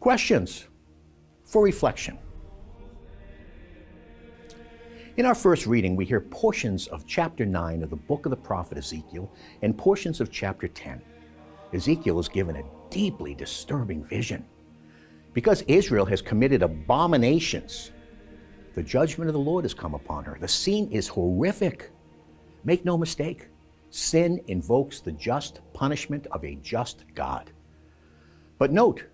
Questions for reflection. In our first reading, we hear portions of chapter 9 of the book of the prophet Ezekiel and portions of chapter 10. Ezekiel is given a deeply disturbing vision. Because Israel has committed abominations, the judgment of the Lord has come upon her. The scene is horrific. Make no mistake, sin invokes the just punishment of a just God. But note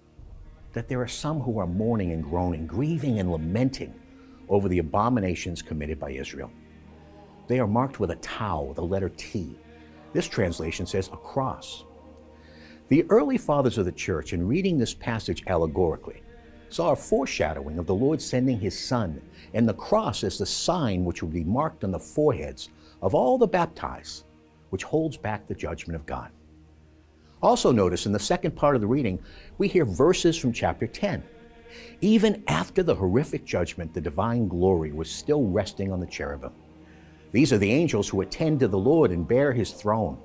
that there are some who are mourning and groaning, grieving and lamenting over the abominations committed by Israel. They are marked with a tau, the letter T. This translation says a cross. The early fathers of the church, in reading this passage allegorically, saw a foreshadowing of the Lord sending his Son, and the cross as the sign which would be marked on the foreheads of all the baptized, which holds back the judgment of God. Also, notice in the second part of the reading, we hear verses from chapter 10. Even after the horrific judgment, the divine glory was still resting on the cherubim. These are the angels who attend to the Lord and bear his throne.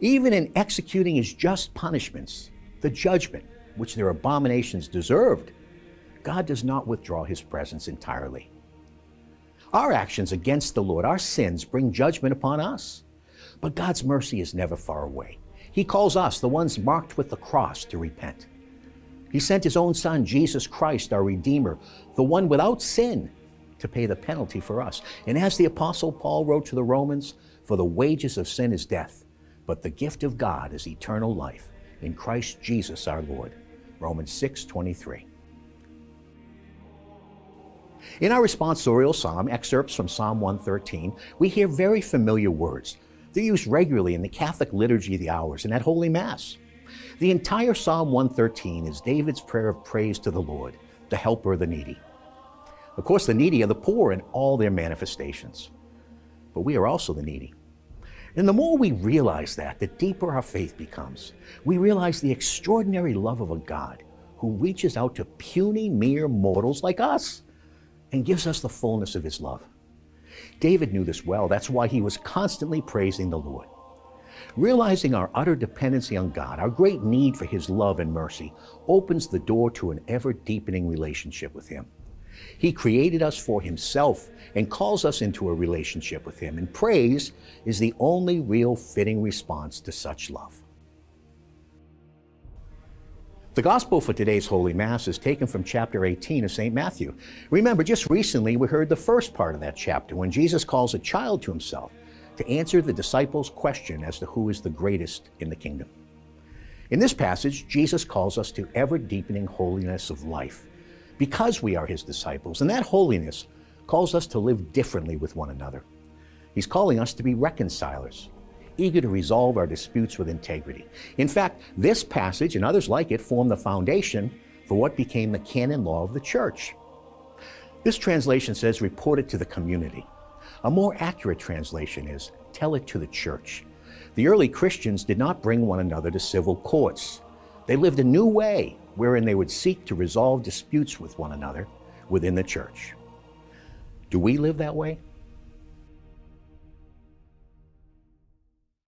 Even in executing his just punishments, the judgment which their abominations deserved, God does not withdraw his presence entirely. Our actions against the Lord, our sins, bring judgment upon us. But God's mercy is never far away. He calls us, the ones marked with the cross, to repent. He sent His own Son, Jesus Christ, our Redeemer, the one without sin, to pay the penalty for us. And as the Apostle Paul wrote to the Romans, for the wages of sin is death, but the gift of God is eternal life in Christ Jesus our Lord. Romans 6 23. In our responsorial psalm, excerpts from Psalm 113, we hear very familiar words. They're used regularly in the Catholic Liturgy of the Hours and at Holy Mass. The entire Psalm 113 is David's prayer of praise to the Lord, the helper of the needy. Of course, the needy are the poor in all their manifestations. But we are also the needy. And the more we realize that, the deeper our faith becomes. We realize the extraordinary love of a God who reaches out to puny, mere mortals like us and gives us the fullness of his love. David knew this well. That's why he was constantly praising the Lord. Realizing our utter dependency on God, our great need for his love and mercy, opens the door to an ever deepening relationship with him. He created us for Himself and calls us into a relationship with Him, and praise is the only real fitting response to such love. The Gospel for today's Holy Mass is taken from chapter 18 of St. Matthew. Remember, just recently we heard the first part of that chapter when Jesus calls a child to Himself to answer the disciples' question as to who is the greatest in the kingdom. In this passage, Jesus calls us to ever deepening holiness of life because we are his disciples. And that holiness calls us to live differently with one another. He's calling us to be reconcilers, eager to resolve our disputes with integrity. In fact, this passage and others like it form the foundation for what became the canon law of the church. This translation says, report it to the community. A more accurate translation is, tell it to the church. The early Christians did not bring one another to civil courts. They lived a new way wherein they would seek to resolve disputes with one another within the church. Do we live that way?